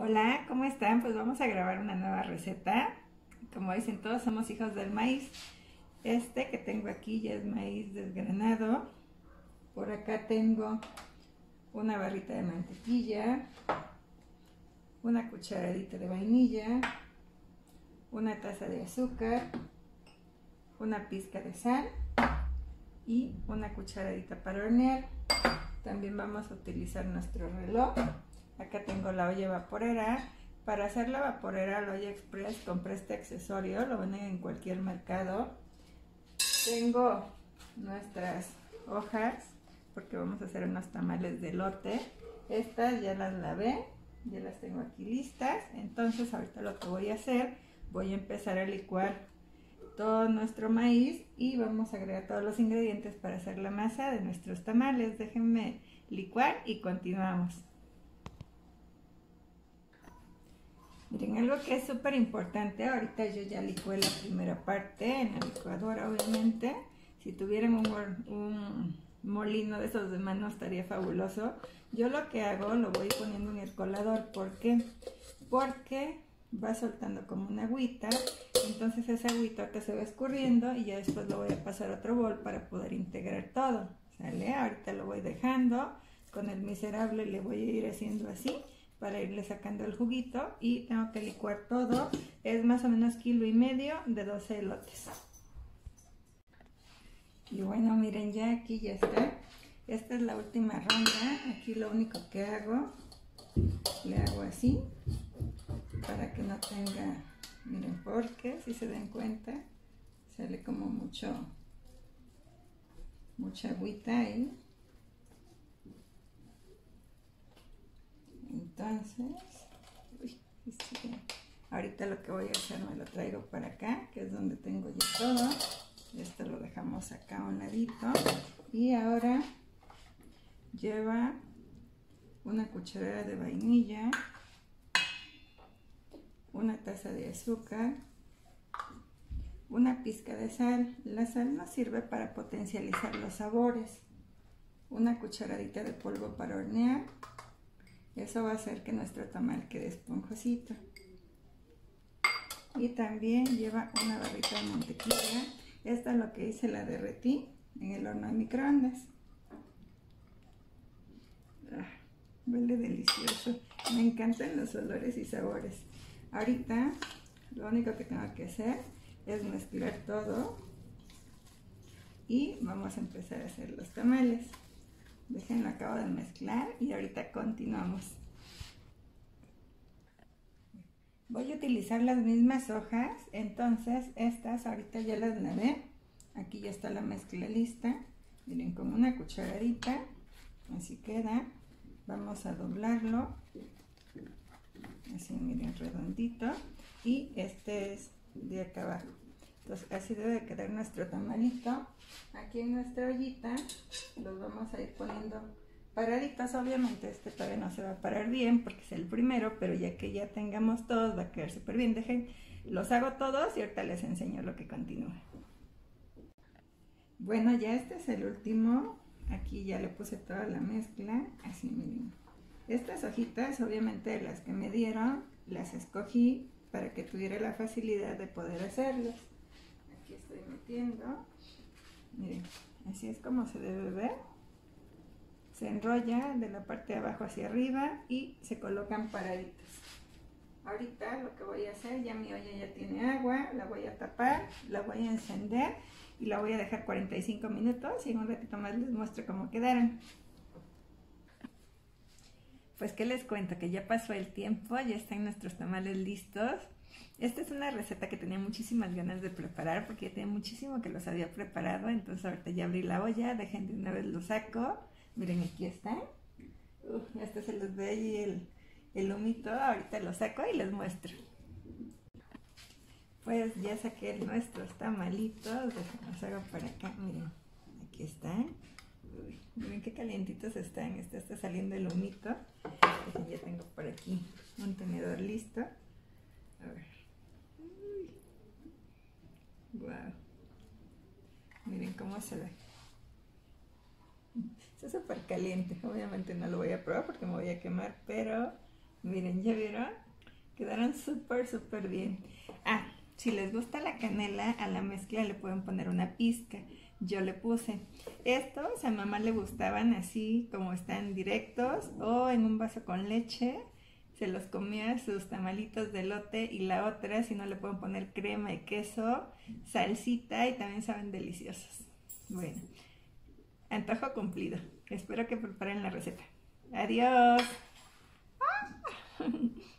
Hola, ¿cómo están? Pues vamos a grabar una nueva receta. Como dicen todos, somos hijos del maíz. Este que tengo aquí ya es maíz desgranado. Por acá tengo una barrita de mantequilla, una cucharadita de vainilla, una taza de azúcar, una pizca de sal y una cucharadita para hornear. También vamos a utilizar nuestro reloj Acá tengo la olla vaporera. Para hacer la vaporera, la olla express, compré este accesorio, lo venden en cualquier mercado. Tengo nuestras hojas, porque vamos a hacer unos tamales de lote. Estas ya las lavé, ya las tengo aquí listas. Entonces ahorita lo que voy a hacer, voy a empezar a licuar todo nuestro maíz y vamos a agregar todos los ingredientes para hacer la masa de nuestros tamales. Déjenme licuar y continuamos. Miren, algo que es súper importante, ahorita yo ya licué la primera parte en la licuadora, obviamente. Si tuvieran un, molino de esos de mano estaría fabuloso. Yo lo que hago, lo voy poniendo en el colador. ¿Por qué? Porque va soltando como una agüita. Entonces esa agüita se va escurriendo y ya después lo voy a pasar a otro bol para poder integrar todo. ¿Sale? Ahorita lo voy dejando. Con el miserable le voy a ir haciendo así para irle sacando el juguito y tengo que licuar todo. Es más o menos kilo y medio de 12 elotes. Y bueno, miren, ya aquí ya está. Esta es la última ronda. Aquí lo único que hago, le hago así para que no tenga, miren, porque si se den cuenta, sale como mucho, mucha agüita ahí. Entonces, ahorita lo que voy a hacer me lo traigo para acá, que es donde tengo ya todo. Esto lo dejamos acá a un ladito. Y ahora lleva una cucharada de vainilla, una taza de azúcar, una pizca de sal. La sal nos sirve para potencializar los sabores. Una cucharadita de polvo para hornear eso va a hacer que nuestro tamal quede esponjosito. Y también lleva una barrita de mantequilla. Esta es lo que hice, la derretí en el horno de microondas. Ah, huele delicioso. Me encantan los olores y sabores. Ahorita lo único que tengo que hacer es mezclar todo y vamos a empezar a hacer los tamales. Déjenlo, acabo de mezclar y ahorita continuamos. Voy a utilizar las mismas hojas, entonces estas ahorita ya las lavé. Aquí ya está la mezcla lista. Miren, con una cucharadita, así queda. Vamos a doblarlo. Así, miren, redondito. Y este es de acá abajo. Entonces así debe quedar nuestro tamalito. Aquí en nuestra ollita los vamos a ir poniendo paraditos. Obviamente este todavía no se va a parar bien porque es el primero, pero ya que ya tengamos todos va a quedar súper bien. Dejen, los hago todos y ahorita les enseño lo que continúa. Bueno, ya este es el último. Aquí ya le puse toda la mezcla. Así miren. Estas hojitas, obviamente las que me dieron, las escogí para que tuviera la facilidad de poder hacerlas estoy metiendo. Miren, así es como se debe ver. Se enrolla de la parte de abajo hacia arriba y se colocan paraditos. Ahorita lo que voy a hacer, ya mi olla ya tiene agua, la voy a tapar, la voy a encender y la voy a dejar 45 minutos y en un ratito más les muestro cómo quedaron. Pues que les cuento que ya pasó el tiempo, ya están nuestros tamales listos. Esta es una receta que tenía muchísimas ganas de preparar porque ya tenía muchísimo que los había preparado. Entonces ahorita ya abrí la olla, dejen de una vez lo saco. Miren, aquí está. Uf, hasta se los ve ahí el, el humito. Ahorita lo saco y les muestro. Pues ya saqué nuestros tamalitos. Los hago para acá. Miren, aquí están. Miren qué calientitos están. Este está saliendo el humito. ya tengo por aquí un tenedor listo. A ver. Wow. Miren cómo se ve. Está súper caliente. Obviamente no lo voy a probar porque me voy a quemar, pero Miren, ¿ya vieron? Quedaron súper, súper bien. Ah, si les gusta la canela, a la mezcla le pueden poner una pizca. Yo le puse. Estos a mamá le gustaban así como están directos o en un vaso con leche. Se los comía sus tamalitos de lote y la otra, si no le pueden poner crema y queso, salsita y también saben deliciosos. Bueno, antojo cumplido. Espero que preparen la receta. Adiós.